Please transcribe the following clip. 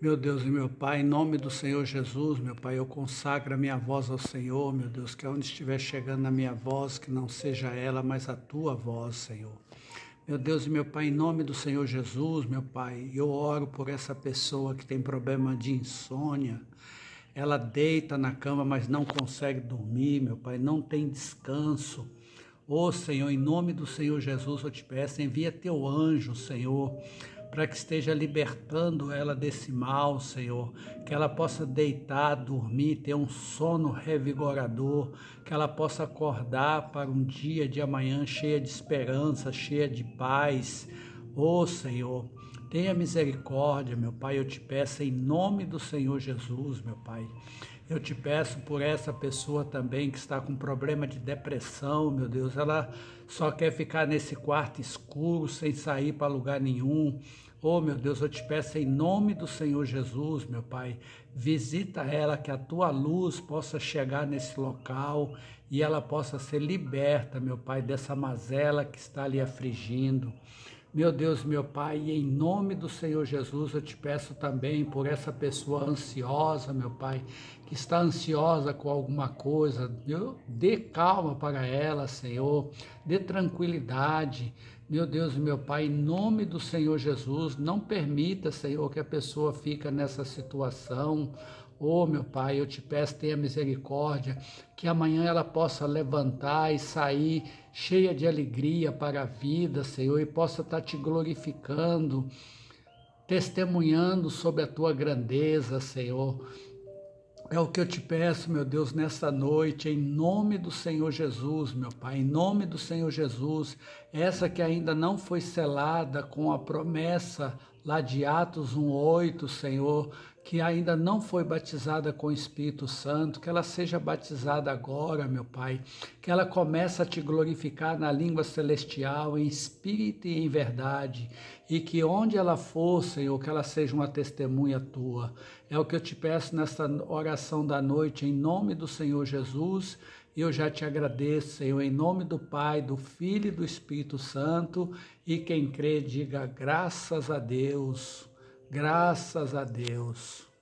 Meu Deus e meu Pai, em nome do Senhor Jesus, meu Pai, eu consagro a minha voz ao Senhor, meu Deus, que onde estiver chegando a minha voz, que não seja ela, mas a tua voz, Senhor. Meu Deus e meu Pai, em nome do Senhor Jesus, meu Pai, eu oro por essa pessoa que tem problema de insônia. Ela deita na cama, mas não consegue dormir, meu Pai, não tem descanso. Ô Senhor, em nome do Senhor Jesus, eu te peço, envia teu anjo, Senhor para que esteja libertando ela desse mal, Senhor, que ela possa deitar, dormir, ter um sono revigorador, que ela possa acordar para um dia de amanhã cheia de esperança, cheia de paz. Ô oh, Senhor, tenha misericórdia, meu Pai, eu te peço em nome do Senhor Jesus, meu Pai. Eu te peço por essa pessoa também que está com problema de depressão, meu Deus. Ela só quer ficar nesse quarto escuro, sem sair para lugar nenhum. Oh, meu Deus, eu te peço em nome do Senhor Jesus, meu Pai, visita ela, que a tua luz possa chegar nesse local e ela possa ser liberta, meu Pai, dessa mazela que está lhe afligindo. Meu Deus, meu Pai, em nome do Senhor Jesus, eu te peço também por essa pessoa ansiosa, meu Pai, que está ansiosa com alguma coisa, dê calma para ela, Senhor, dê tranquilidade. Meu Deus, meu Pai, em nome do Senhor Jesus, não permita, Senhor, que a pessoa fique nessa situação Oh, meu Pai, eu te peço, tenha misericórdia, que amanhã ela possa levantar e sair cheia de alegria para a vida, Senhor, e possa estar te glorificando, testemunhando sobre a tua grandeza, Senhor. É o que eu te peço, meu Deus, nesta noite, em nome do Senhor Jesus, meu Pai, em nome do Senhor Jesus, essa que ainda não foi selada com a promessa lá de Atos 1:8, Senhor, que ainda não foi batizada com o Espírito Santo, que ela seja batizada agora, meu Pai, que ela comece a te glorificar na língua celestial, em espírito e em verdade, e que onde ela for, Senhor, que ela seja uma testemunha tua. É o que eu te peço nesta oração da noite, em nome do Senhor Jesus. Eu já te agradeço, Senhor, em nome do Pai, do Filho e do Espírito Santo. E quem crê, diga graças a Deus. Graças a Deus.